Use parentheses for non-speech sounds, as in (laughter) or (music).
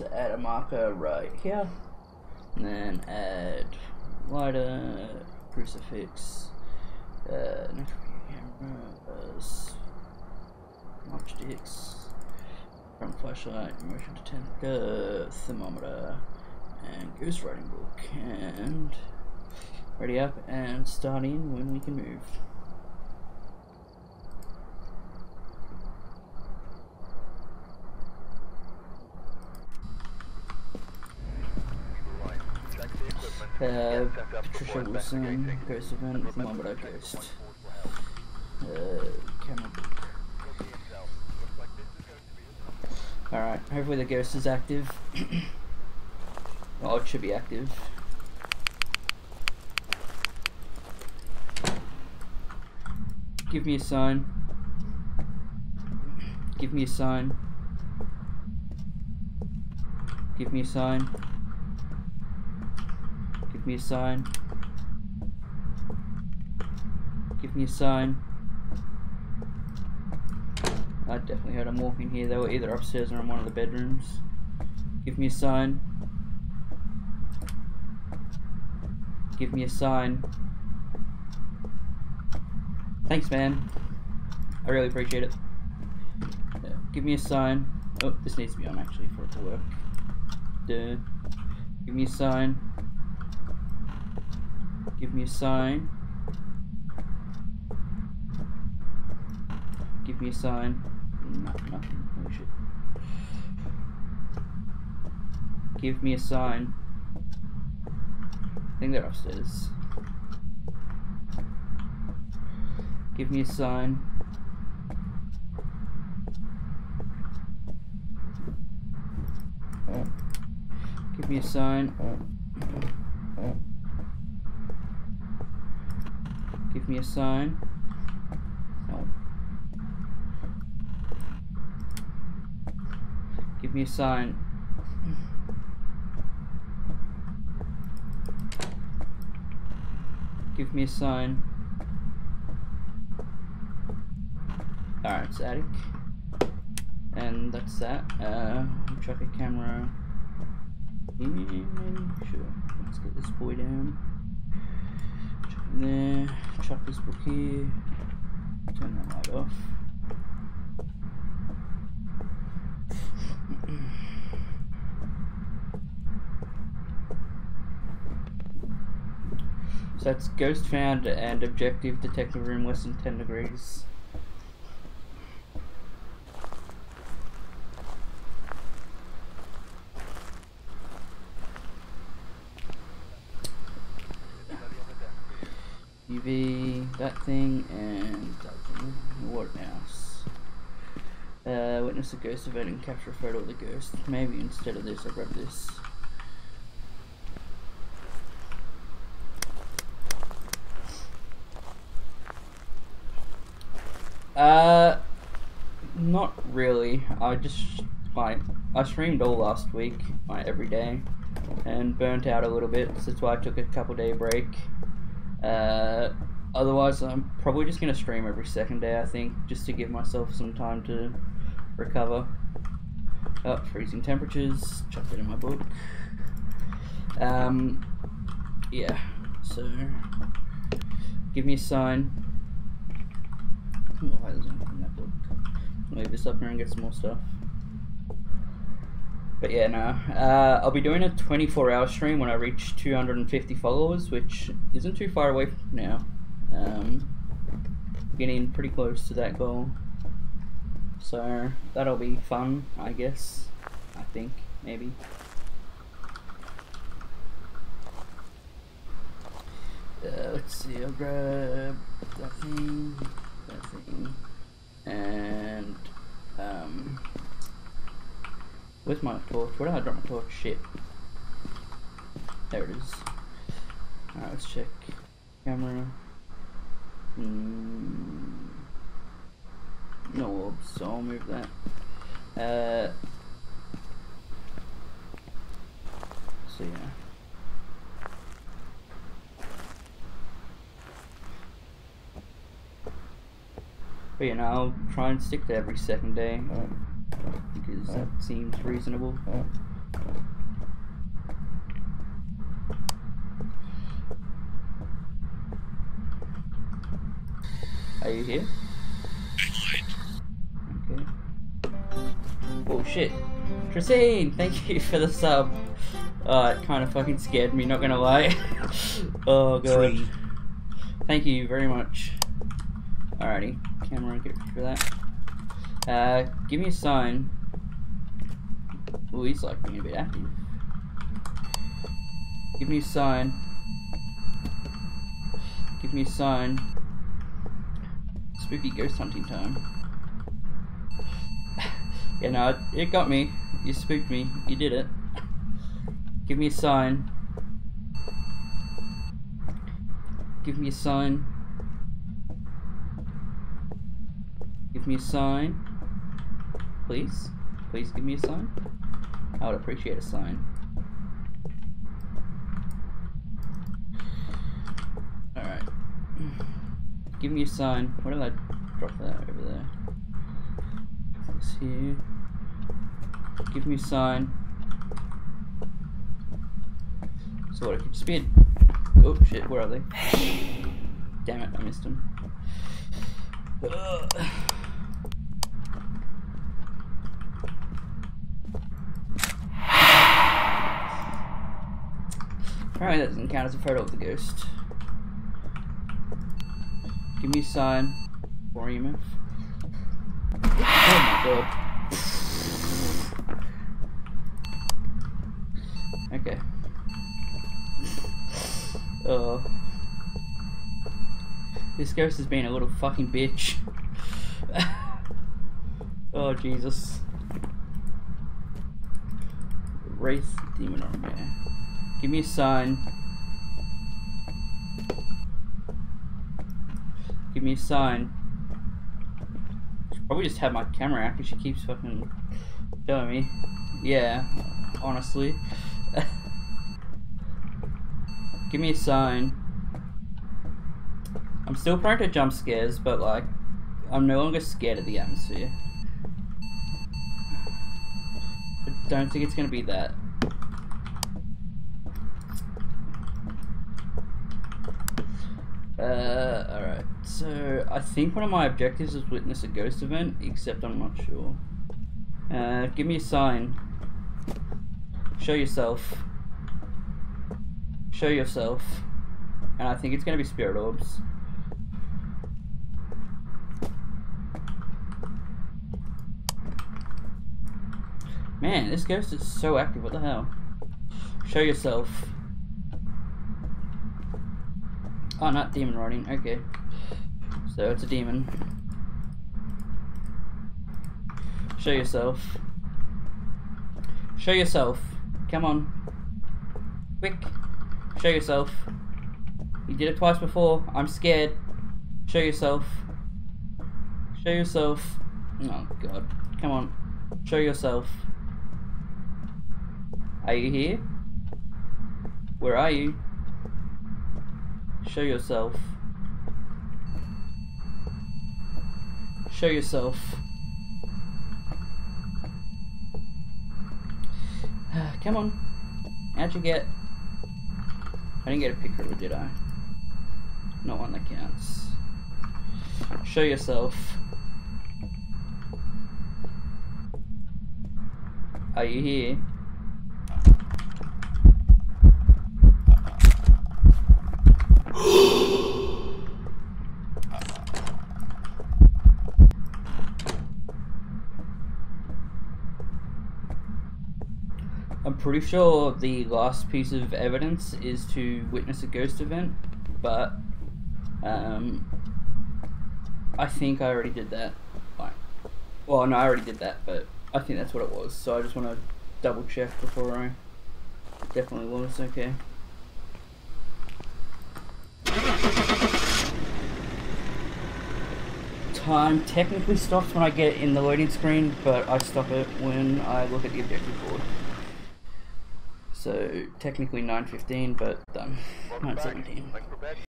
to add a marker right here. And then add lighter, crucifix, uh, cameras, matchsticks, front flashlight, motion detector, thermometer, and ghost writing book. And ready up and starting when we can move. Uh, Patricia Wilson, Ghost Event, Thermometer Ghost. Uh, camera. Alright, hopefully the ghost is active. well, it should be active. Give me a sign. Give me a sign. Give me a sign. Give me a sign. Give me a sign. I definitely heard them walking here. They were either upstairs or in one of the bedrooms. Give me a sign. Give me a sign. Thanks, man. I really appreciate it. Yeah, give me a sign. Oh, this needs to be on actually for it to work. Duh. Give me a sign. Give me a sign. Give me a sign. No, nothing. Holy shit. Give me a sign. I think they're upstairs. Give me a sign. Oh. Give me a sign. Oh. Me a sign. No. Give me a sign. Give me a sign. Alright, static. And that's that. Uh, a camera. In, sure. Let's get this boy down. There. Chuck this book here. Turn that light off. So that's ghost found and objective detective room less than 10 degrees. UV, that thing, and that thing. Waterhouse. Uh, witness a ghost event and capture a photo of the ghost. Maybe instead of this, I grab this. Uh, not really. I just like I streamed all last week, my every day, and burnt out a little bit. So that's why I took a couple day break. Uh, otherwise, I'm probably just gonna stream every second day. I think just to give myself some time to recover. Oh, freezing temperatures. Chuck it in my book. Um, yeah. So, give me a sign. Oh, there's anything in that book. Leave this up here and get some more stuff. But yeah, no. Uh, I'll be doing a 24 hour stream when I reach 250 followers, which isn't too far away from now. Um, getting pretty close to that goal. So that'll be fun, I guess. I think, maybe. Uh, let's see, I'll grab that thing, that thing, and um, Where's my torch? Where did I drop my torch? Shit. There it is. Alright, let's check. Camera. Mm. No orbs, so I'll move that. Uh, so yeah. But you know, I'll try and stick to every second day because that seems reasonable. Are you here? Okay. Oh shit. Tracine, thank you for the sub. Uh, it kind of fucking scared me, not gonna lie. (laughs) oh god. Thank you very much. Alrighty, camera, get for that. Uh, give me a sign. Oh, he's like being a bit active. Give me a sign. Give me a sign. Spooky ghost hunting time. (laughs) yeah, no, it, it got me. You spooked me. You did it. Give me a sign. Give me a sign. Give me a sign. Please? Please give me a sign? I would appreciate a sign. Alright. Give me a sign. Where did I drop that over there? This here. Give me a sign. So what, it could just be a... Oh shit, where are they? Damn it, I missed them. Ugh. Apparently that doesn't count as a photo of the ghost. Give me a sign. For EMF. Oh my god. Okay. Uh, this ghost has been a little fucking bitch. (laughs) oh Jesus. Wraith demon armor. Give me a sign. Give me a sign. Should probably just have my camera out because she keeps fucking showing me. Yeah, honestly. (laughs) Give me a sign. I'm still prone to jump scares, but like, I'm no longer scared of the atmosphere. I don't think it's gonna be that. Uh, alright. So, I think one of my objectives is witness a ghost event, except I'm not sure. Uh, give me a sign. Show yourself. Show yourself. And I think it's gonna be spirit orbs. Man, this ghost is so active, what the hell? Show yourself. Oh, not demon riding, okay. So it's a demon. Show yourself. Show yourself. Come on. Quick. Show yourself. You did it twice before. I'm scared. Show yourself. Show yourself. Oh god. Come on. Show yourself. Are you here? Where are you? Show yourself. Show yourself. (sighs) Come on. How'd you get? I didn't get a picture did I? Not one that counts. Show yourself. Are you here? I'm pretty sure the last piece of evidence is to witness a ghost event, but um, I think I already did that. Like, well, no, I already did that, but I think that's what it was. So I just want to double check before I definitely was okay. Time technically stops when I get in the loading screen, but I stop it when I look at the objective board. So technically 9.15, but um, done. 9.17.